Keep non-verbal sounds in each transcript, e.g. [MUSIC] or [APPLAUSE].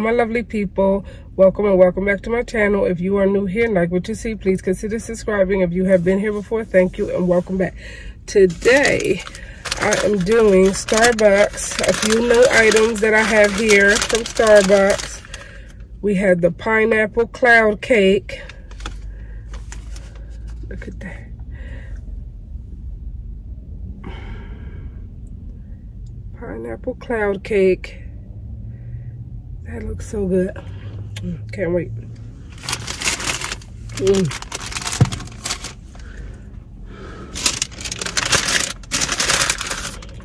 my lovely people. Welcome and welcome back to my channel. If you are new here and like what you see please consider subscribing. If you have been here before thank you and welcome back. Today i am doing starbucks. A few new items that i have here from starbucks. We had the pineapple cloud cake. Look at that. Pineapple cloud cake that looks so good. Mm, can't wait. Mm.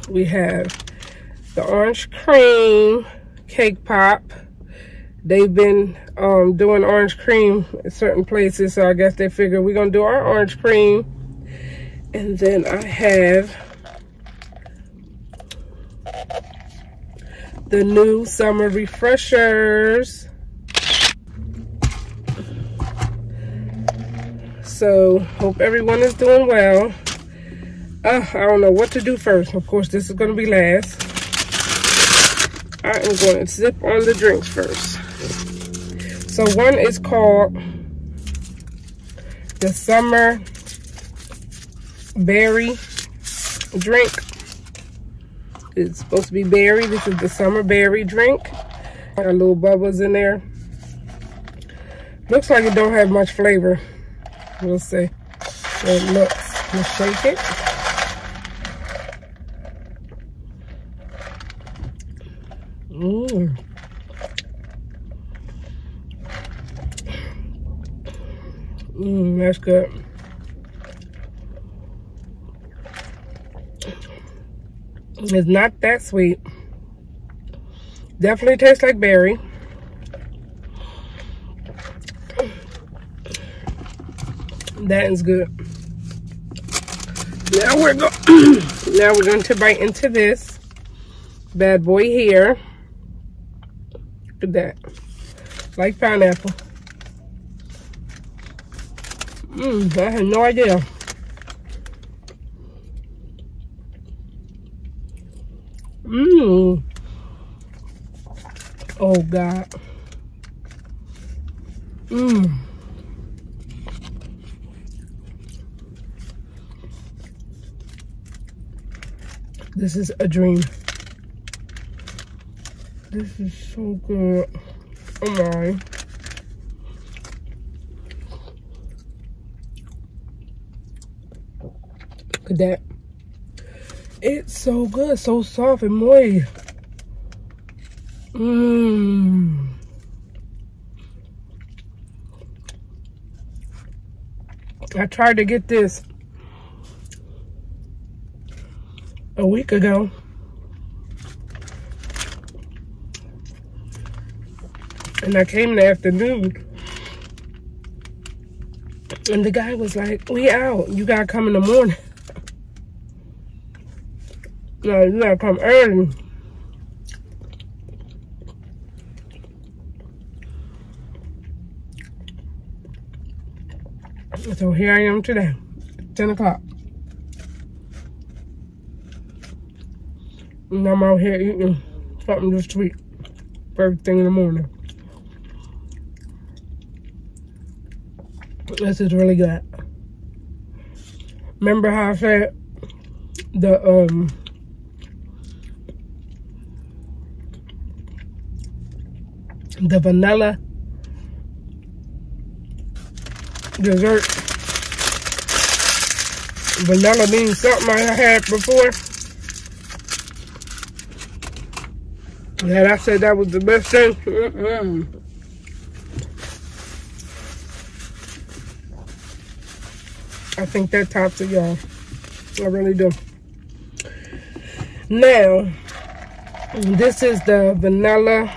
We have the orange cream cake pop. They've been um, doing orange cream in certain places, so I guess they figure we're gonna do our orange cream. And then I have the new summer refreshers. So, hope everyone is doing well. Uh, I don't know what to do first. Of course, this is going to be last. I am going to sip on the drinks first. So, one is called the Summer Berry Drink. It's supposed to be berry. This is the summer berry drink. Got a little bubbles in there. Looks like it don't have much flavor. We'll see. It looks. Let's shake it. Mmm. Mmm, that's good. It's not that sweet. Definitely tastes like berry. That is good. Now we're going [CLEARS THROAT] now we're going to bite into this bad boy here. Look at that. Like pineapple. Mmm, I had no idea. Mmm. Oh, God. Mmm. This is a dream. This is so good. Oh my. At that. It's so good, so soft and moist. Mmm. I tried to get this a week ago. And I came in the afternoon. And the guy was like, we out. You gotta come in the morning. No, you gotta come early. So here I am today, 10 o'clock. And I'm out here eating something just sweet. First thing in the morning. This is really good. Remember how I said the um the vanilla dessert. Vanilla means something I had before. And I said that was the best thing. I think that tops it, y'all. I really do. Now, this is the vanilla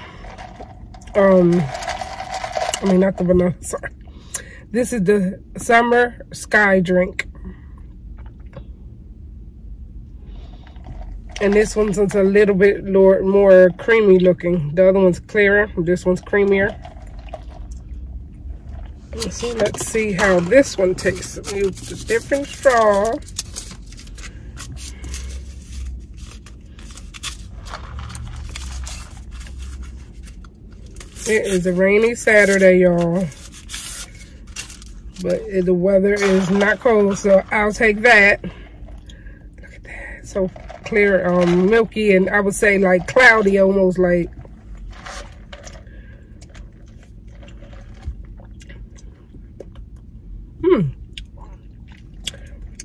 um i mean not the vanilla [LAUGHS] sorry. This is the summer sky drink. And this one's a little bit more, creamy looking. The other one's clearer this one's creamier. So let's see how this one tastes. Use a different straw It is a rainy Saturday, y'all. But the weather is not cold, so I'll take that. Look at that. So clear, um, milky, and I would say like cloudy almost like. Hmm.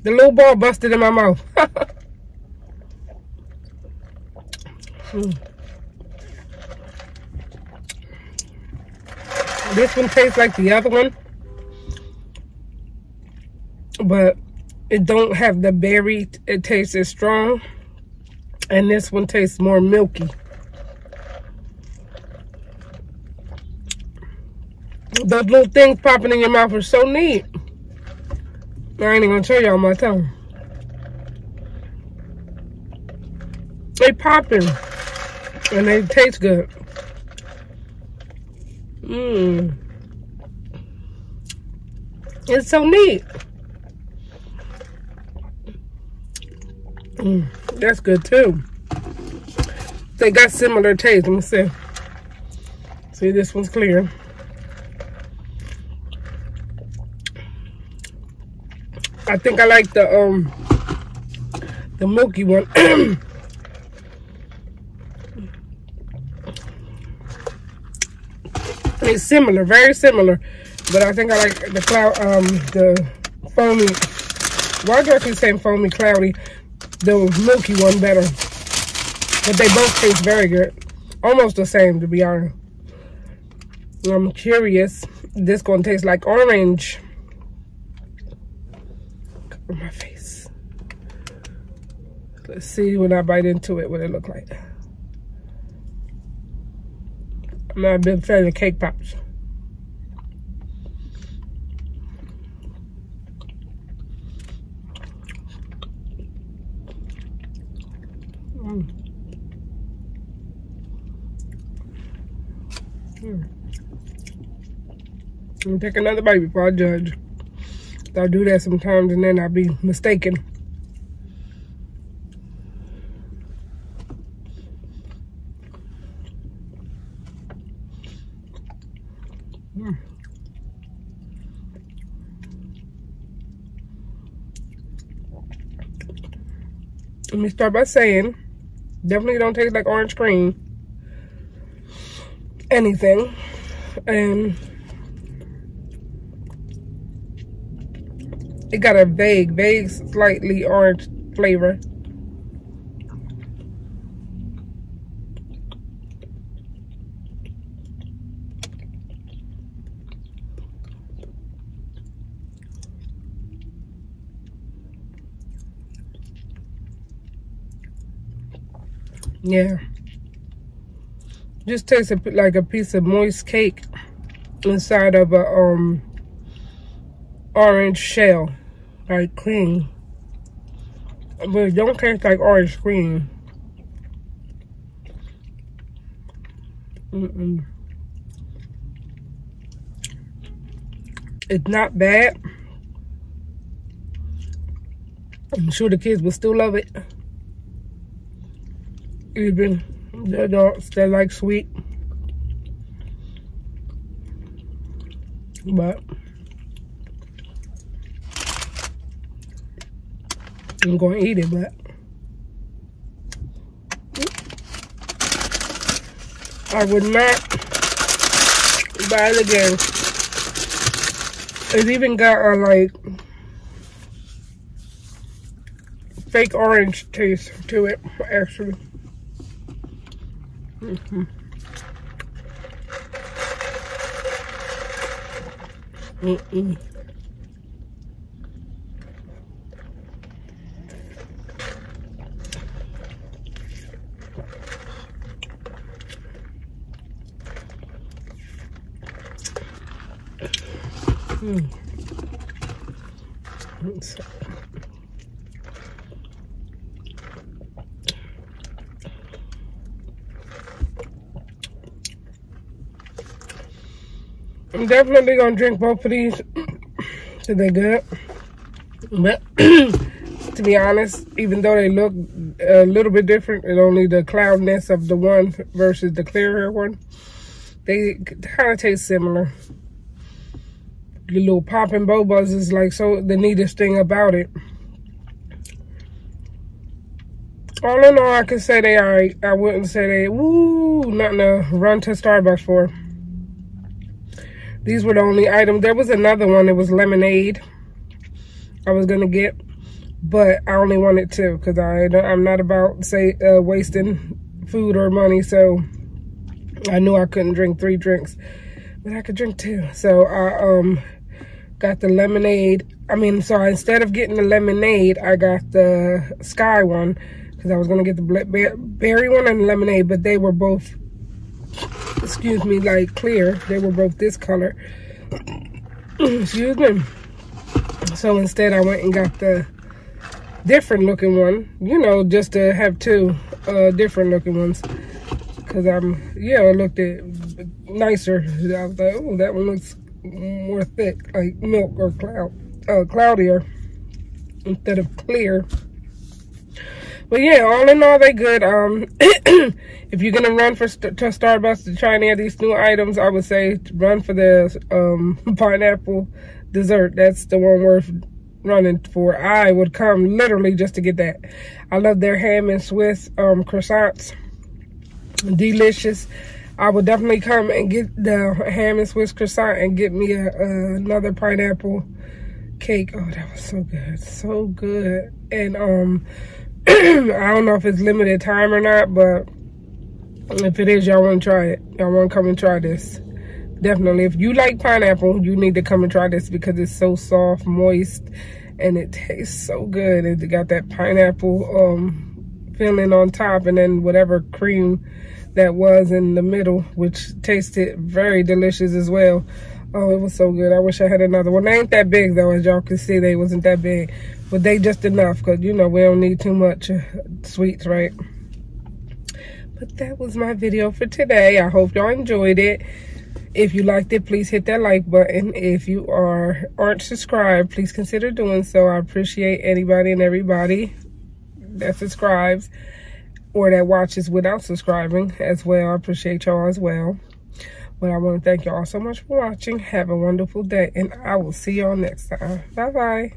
The little ball busted in my mouth. [LAUGHS] hmm. This one tastes like the other one. But it don't have the berry. It tastes as strong. And this one tastes more milky. Those little things popping in your mouth are so neat. I ain't even gonna show y'all my tongue. They popping. And they taste good. Mmm. It's so neat. Mm, that's good too. They got similar taste. Let me see. See, this one's clear. I think I like the um the milky one. [CLEARS THROAT] it's similar, very similar. But I think I like the cloud um the foamy why do I keep saying foamy cloudy? The milky one better. But they both taste very good. Almost the same to be honest. I'm curious. This gonna taste like orange on my face. Let's see when I bite into it what it look like. I'm a big fan of cake pops. Mm. Mm. I'm take another bite before I judge. I'll do that sometimes and then I'll be mistaken. Let me start by saying, definitely don't taste like orange cream. Anything. And It got a vague, vague, slightly orange flavor. Yeah. Just tastes like a piece of moist cake inside of a um orange shell like cream. But it don't taste like orange cream. Mm -mm. It's not bad. I'm sure the kids will still love it. Even the adults that like sweet. But I'm going to eat it, but I would not buy it again. It's even got a like fake orange taste to it, actually. Mm -hmm. Mm -mm. Hmm. I'm definitely gonna drink both of these so [COUGHS] they're good. But [COUGHS] to be honest, even though they look a little bit different, it's only the cloudness of the one versus the clearer one. They kind of taste similar. The little popping bobas is like so the neatest thing about it. All in all, I can say they are. I wouldn't say they, woo, nothing to run to Starbucks for. These were the only items. There was another one. It was lemonade. I was going to get. But I only wanted two because I I'm not about, say, uh, wasting food or money. So I knew I couldn't drink three drinks. But I could drink two. So I um got the lemonade. I mean, sorry, instead of getting the lemonade, I got the sky one because I was going to get the berry one and lemonade, but they were both, excuse me, like clear. They were both this color. [CLEARS THROAT] excuse me. So instead I went and got the different looking one, you know, just to have two uh, different looking ones. Because I'm, yeah, I looked at nicer. I like, oh, that one looks more thick, like milk or cloud, uh, cloudier instead of clear. But yeah, all in all, they good. Um, [CLEARS THROAT] if you're gonna run for to Starbucks to try any of these new items, I would say run for the um, [LAUGHS] pineapple dessert. That's the one worth running for. I would come literally just to get that. I love their ham and Swiss um, croissants. Delicious. I would definitely come and get the ham and Swiss croissant and get me a, a, another pineapple cake. Oh, that was so good. So good. And um [COUGHS] I don't know if it's limited time or not, but if it is, y'all want to try it. Y'all want to come and try this. Definitely. If you like pineapple, you need to come and try this because it's so soft, moist, and it tastes so good. It got that pineapple um, filling on top and then whatever cream that was in the middle, which tasted very delicious as well. Oh, it was so good. I wish I had another one. They ain't that big, though, as y'all can see. They wasn't that big. But they just enough because, you know, we don't need too much uh, sweets, right? But that was my video for today. I hope y'all enjoyed it. If you liked it, please hit that like button. If you are aren't subscribed, please consider doing so. I appreciate anybody and everybody that subscribes or that watches without subscribing as well. I appreciate y'all as well. But I want to thank y'all so much for watching. Have a wonderful day, and I will see y'all next time. Bye-bye.